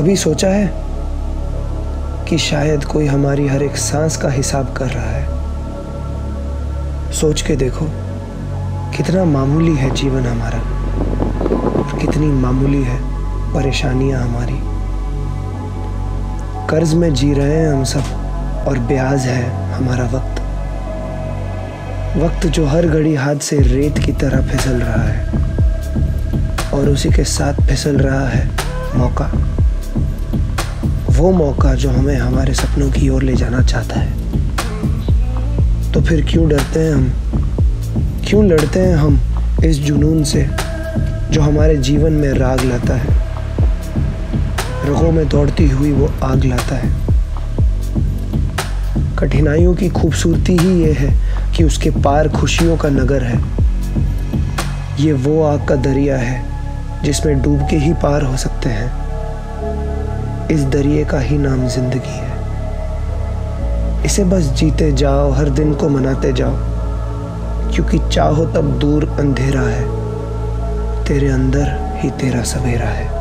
कभी सोचा है कि शायद कोई हमारी हर एक सांस का हिसाब कर रहा है? सोच के देखो, कितना मामूली है जीवन हमारा और कितनी मामूली है परेशानियाँ हमारी। कर्ज में जी रहे हैं हम सब और ब्याज है हमारा वक्त। वक्त जो हर घड़ी हाथ से रेत की तरह फिसल रहा है और उसी के साथ फिसल रहा है मौका। वो मौका जो हमें हमारे सपनों की ओर ले जाना चाहता है। तो फिर क्यों डरते हैं हम? क्यों लड़ते हैं हम इस जुनून से जो हमारे जीवन में राग लाता है? रगों में दौड़ती हुई वो आग लाता है। कठिनाइयों की खूबसूरती ही ये है कि उसके पार खुशियों का नगर है। ये वो आग का दरिया है जिसमें डूब के ही पार हो सकते हैं। इस दरिए का ही नाम ज़िंदगी है। इसे बस जीते जाओ, हर दिन को मनाते जाओ। क्योंकि चाहो तब दूर अंधेरा है, तेरे अंदर ही तेरा सवेरा है।